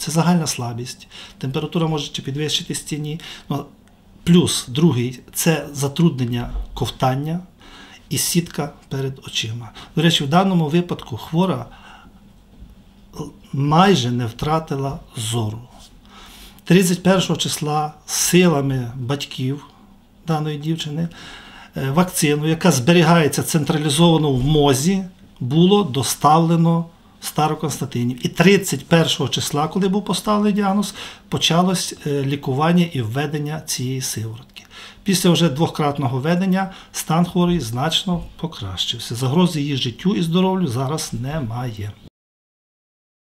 це загальна слабість. Температура може чи підвищити стіні. Ну, плюс другий це затруднення ковтання і сітка перед очима. До речі, в даному випадку хвора майже не втратила зору. 31 числа силами батьків даної дівчини е, вакцину, яка зберігається централізовано в мозі, було доставлено Староконстантинів. І 31 числа, коли був поставлений діагноз, почалось е, лікування і введення цієї сиворотки. Після вже двократного введення стан хворої значно покращився. Загрози її життю і здоров'ю зараз немає.